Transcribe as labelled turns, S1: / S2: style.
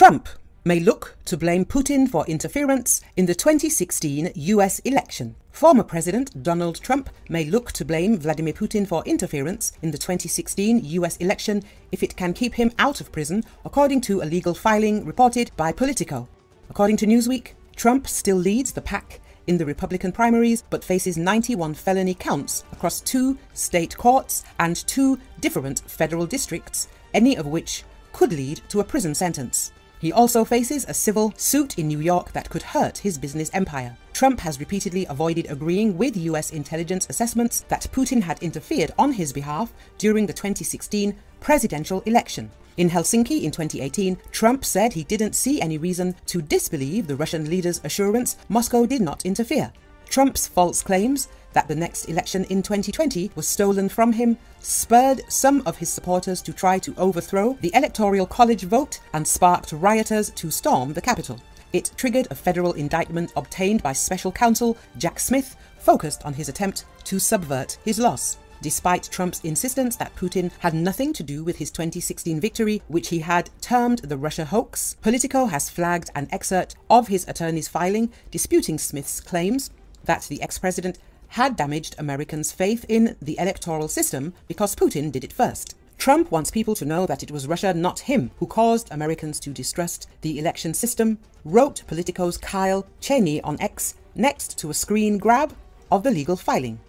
S1: Trump may look to blame Putin for interference in the 2016 US election. Former President Donald Trump may look to blame Vladimir Putin for interference in the 2016 US election if it can keep him out of prison, according to a legal filing reported by Politico. According to Newsweek, Trump still leads the pack in the Republican primaries but faces 91 felony counts across two state courts and two different federal districts, any of which could lead to a prison sentence. He also faces a civil suit in New York that could hurt his business empire. Trump has repeatedly avoided agreeing with US intelligence assessments that Putin had interfered on his behalf during the 2016 presidential election. In Helsinki in 2018, Trump said he didn't see any reason to disbelieve the Russian leader's assurance Moscow did not interfere. Trump's false claims that the next election in 2020 was stolen from him spurred some of his supporters to try to overthrow the Electoral College vote and sparked rioters to storm the Capitol. It triggered a federal indictment obtained by special counsel Jack Smith, focused on his attempt to subvert his loss. Despite Trump's insistence that Putin had nothing to do with his 2016 victory, which he had termed the Russia hoax, Politico has flagged an excerpt of his attorney's filing disputing Smith's claims that the ex president had damaged Americans' faith in the electoral system because Putin did it first. Trump wants people to know that it was Russia, not him, who caused Americans to distrust the election system, wrote Politico's Kyle Cheney on X next to a screen grab of the legal filing.